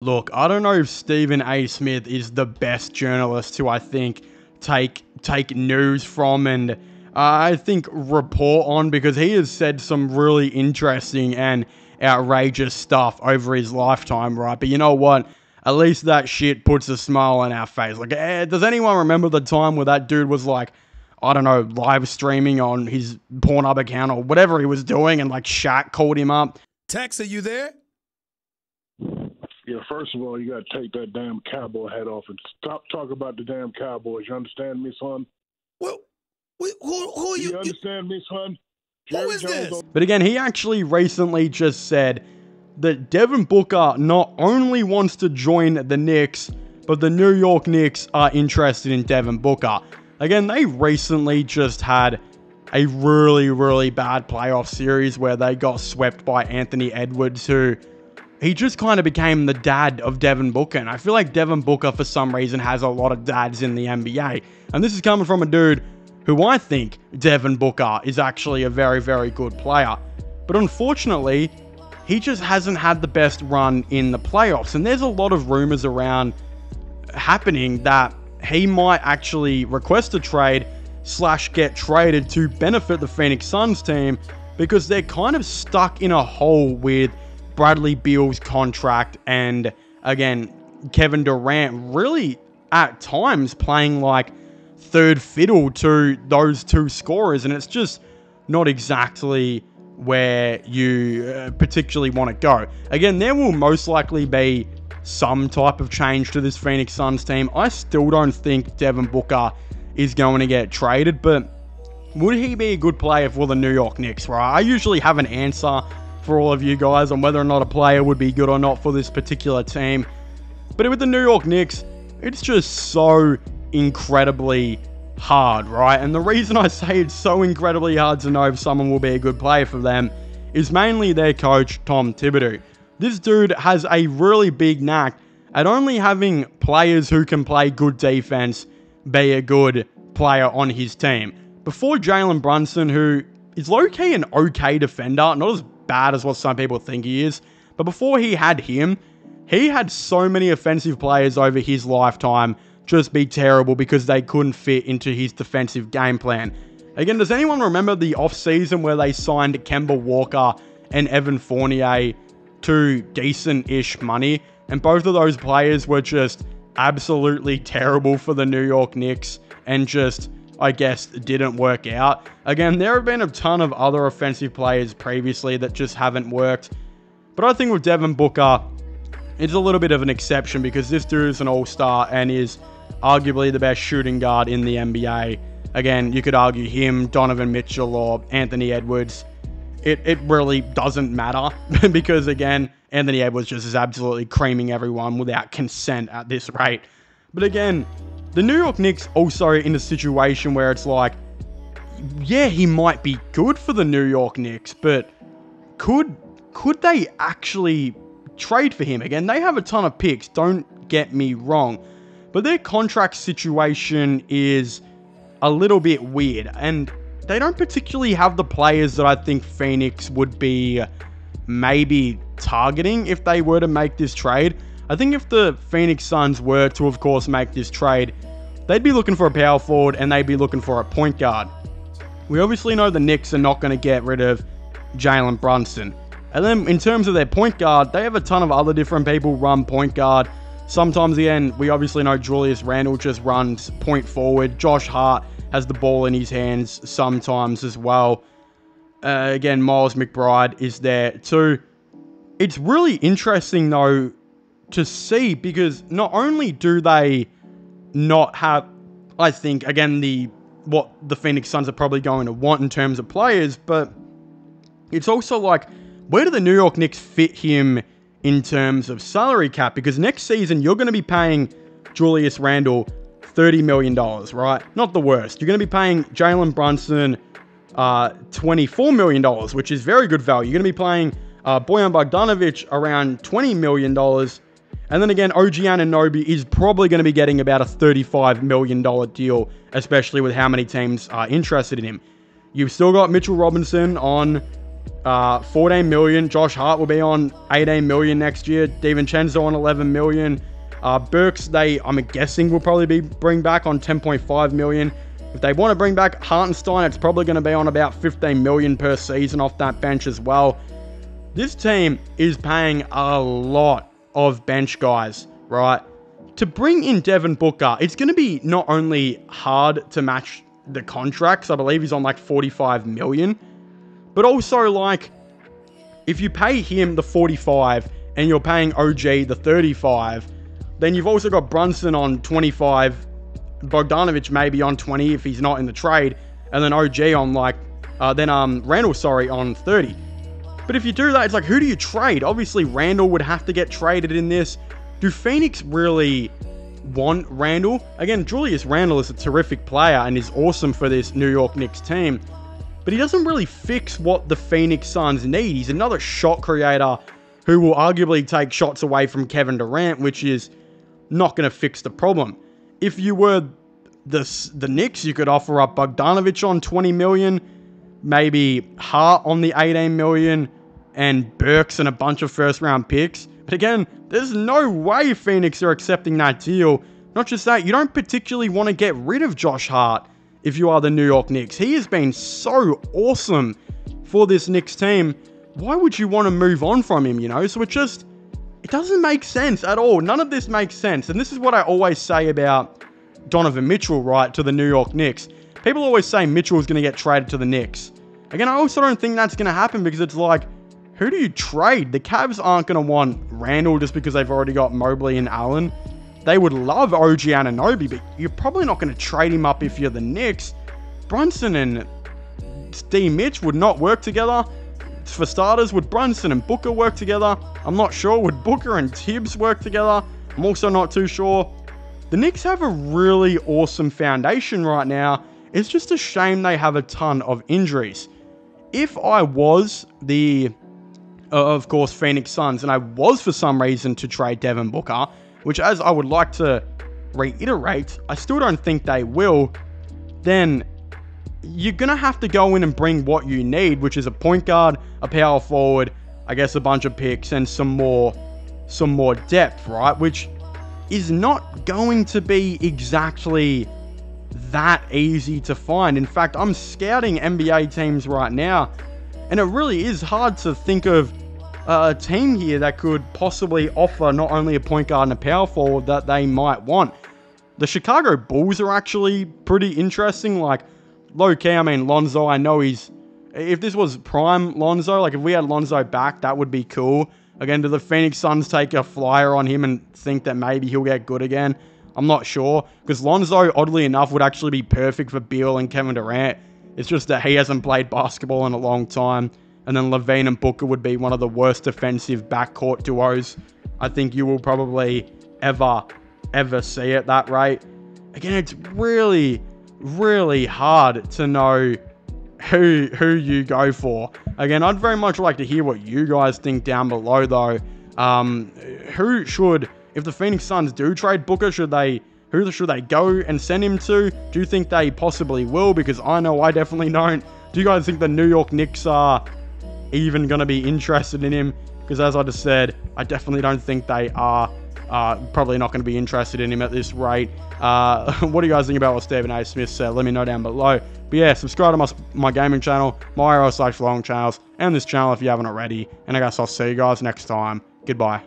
Look, I don't know if Stephen A. Smith is the best journalist to I think take take news from and uh, I think report on because he has said some really interesting and outrageous stuff over his lifetime, right? But you know what? At least that shit puts a smile on our face. Like, eh, does anyone remember the time where that dude was like, I don't know, live streaming on his Pornhub account or whatever he was doing, and like Shaq called him up? Tex, are you there? Yeah, first of all, you got to take that damn cowboy hat off and stop talking about the damn Cowboys. You understand me, son? Well, who, who are you? you understand me, son? Who Jerry is Jones this? don't- But again, he actually recently just said that Devin Booker not only wants to join the Knicks, but the New York Knicks are interested in Devin Booker. Again, they recently just had a really, really bad playoff series where they got swept by Anthony Edwards, who he just kind of became the dad of Devin Booker. And I feel like Devin Booker, for some reason, has a lot of dads in the NBA. And this is coming from a dude who I think Devin Booker is actually a very, very good player. But unfortunately, he just hasn't had the best run in the playoffs. And there's a lot of rumors around happening that he might actually request a trade slash get traded to benefit the Phoenix Suns team because they're kind of stuck in a hole with Bradley Beal's contract and again Kevin Durant really at times playing like third fiddle to those two scorers and it's just not exactly where you uh, particularly want to go. Again, there will most likely be some type of change to this Phoenix Suns team. I still don't think Devin Booker is going to get traded, but would he be a good player for the New York Knicks, right? I usually have an answer for all of you guys on whether or not a player would be good or not for this particular team. But with the New York Knicks, it's just so incredibly hard, right? And the reason I say it's so incredibly hard to know if someone will be a good player for them is mainly their coach, Tom Thibodeau. This dude has a really big knack at only having players who can play good defense be a good player on his team. Before Jalen Brunson, who is low key an okay defender, not as bad as what some people think he is, but before he had him, he had so many offensive players over his lifetime just be terrible because they couldn't fit into his defensive game plan. Again, does anyone remember the offseason where they signed Kemba Walker and Evan Fournier to decent ish money? And both of those players were just absolutely terrible for the New York Knicks and just, I guess, didn't work out. Again, there have been a ton of other offensive players previously that just haven't worked. But I think with Devin Booker, it's a little bit of an exception because this dude is an all star and is arguably the best shooting guard in the NBA. Again, you could argue him, Donovan Mitchell, or Anthony Edwards. It, it really doesn't matter because, again, Anthony Edwards just is absolutely creaming everyone without consent at this rate. But again, the New York Knicks also in a situation where it's like, yeah, he might be good for the New York Knicks, but could could they actually trade for him again? They have a ton of picks, don't get me wrong, but their contract situation is a little bit weird and they don't particularly have the players that I think Phoenix would be maybe targeting if they were to make this trade. I think if the Phoenix Suns were to, of course, make this trade, they'd be looking for a power forward and they'd be looking for a point guard. We obviously know the Knicks are not going to get rid of Jalen Brunson. And then in terms of their point guard, they have a ton of other different people run point guard. Sometimes, again, we obviously know Julius Randle just runs point forward. Josh Hart has the ball in his hands sometimes as well. Uh, again, Miles McBride is there too. It's really interesting though to see because not only do they not have, I think, again, the what the Phoenix Suns are probably going to want in terms of players, but it's also like, where do the New York Knicks fit him in terms of salary cap? Because next season, you're going to be paying Julius Randle $30 million, right? Not the worst. You're going to be paying Jalen Brunson uh, $24 million, which is very good value. You're going to be paying uh, Bojan Bogdanovich around $20 million. And then again, OG Anunoby is probably going to be getting about a $35 million deal, especially with how many teams are interested in him. You've still got Mitchell Robinson on uh, 14 million. Josh Hart will be on 18 million next year. DiVincenzo on 11 million. Uh, Burks, they I'm guessing will probably be bring back on 10.5 million. If they want to bring back Hartenstein, it's probably going to be on about 15 million per season off that bench as well. This team is paying a lot of bench guys, right? To bring in Devin Booker, it's going to be not only hard to match the contracts, I believe he's on like 45 million, but also like if you pay him the 45 and you're paying OG the 35, then you've also got Brunson on 25, Bogdanovich maybe on 20 if he's not in the trade, and then OG on like, uh, then um Randle sorry, on 30. But if you do that, it's like, who do you trade? Obviously, Randle would have to get traded in this. Do Phoenix really want Randle? Again, Julius Randle is a terrific player and is awesome for this New York Knicks team. But he doesn't really fix what the Phoenix Suns need. He's another shot creator who will arguably take shots away from Kevin Durant, which is not going to fix the problem. If you were the, the Knicks, you could offer up Bogdanovich on 20 million, maybe Hart on the 18 million, and Burks and a bunch of first round picks. But again, there's no way Phoenix are accepting that deal. Not just that, you don't particularly want to get rid of Josh Hart if you are the New York Knicks. He has been so awesome for this Knicks team. Why would you want to move on from him, you know? So it just it doesn't make sense at all. None of this makes sense. And this is what I always say about Donovan Mitchell, right, to the New York Knicks. People always say Mitchell is going to get traded to the Knicks. Again, I also don't think that's going to happen because it's like, who do you trade? The Cavs aren't going to want Randle just because they've already got Mobley and Allen. They would love OG Anunoby, but you're probably not going to trade him up if you're the Knicks. Brunson and Spida Mitch would not work together. For starters, would Brunson and Booker work together? I'm not sure. Would Booker and Thibs work together? I'm also not too sure. The Knicks have a really awesome foundation right now. It's just a shame they have a ton of injuries. If I was the, Uh, of course, Phoenix Suns, and I was for some reason to trade Devin Booker, which, as I would like to reiterate, I still don't think they will, then you're going to have to go in and bring what you need, which is a point guard, a power forward, I guess a bunch of picks and some more some more depth, right? Which is not going to be exactly that easy to find. In fact, I'm scouting NBA teams right now, and it really is hard to think of a team here that could possibly offer not only a point guard and a power forward that they might want. The Chicago Bulls are actually pretty interesting. Like, low key, I mean, Lonzo, I know he's. If this was prime Lonzo, like if we had Lonzo back, that would be cool. Again, do the Phoenix Suns take a flyer on him and think that maybe he'll get good again? I'm not sure. Because Lonzo, oddly enough, would actually be perfect for Beal and Kevin Durant. It's just that he hasn't played basketball in a long time. And then LaVine and Booker would be one of the worst defensive backcourt duos I think you will probably ever, ever see at that rate. Again, it's really, really hard to know who who you go for. Again, I'd very much like to hear what you guys think down below, though. Um, who should, if the Phoenix Suns do trade Booker, should they who should they go and send him to? Do you think they possibly will? Because I know I definitely don't. Do you guys think the New York Knicks are even going to be interested in him? Because as I just said, I definitely don't think they are. Uh, probably not going to be interested in him at this rate. Uh, what do you guys think about what Stephen A. Smith said? Let me know down below. But yeah, subscribe to my, my gaming channel, my slash long channels, and this channel if you haven't already. And I guess I'll see you guys next time. Goodbye.